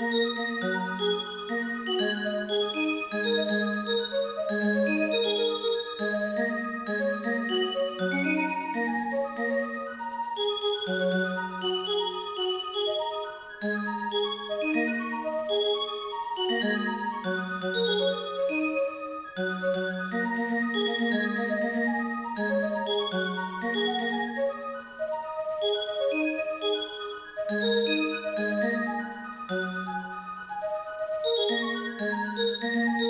Música Música